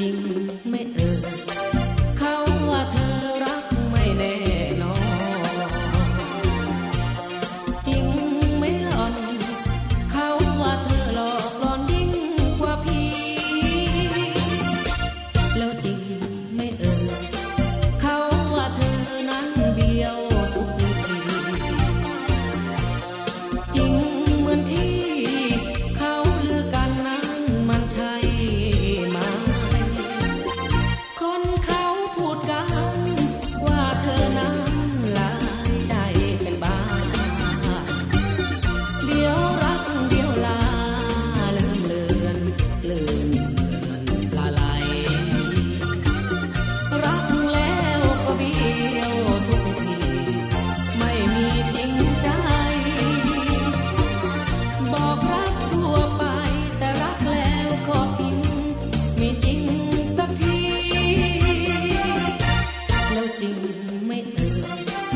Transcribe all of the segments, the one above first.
Christine. Mùa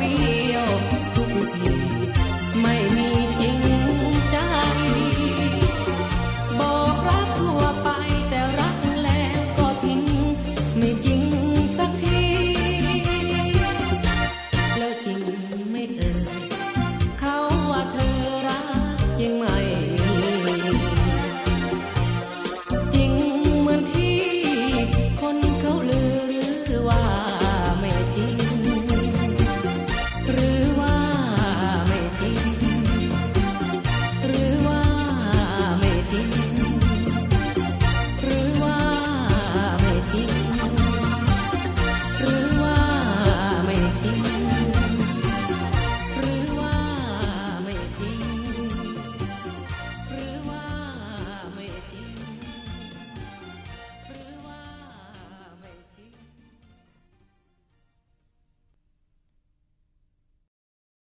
วียวทุกที ไม่มีจริงใจ บอกรักทั่วไปแต่รักแล้วก็ทิ้ง ไม่จริงสักที แล้วจริงไม่เอ่ย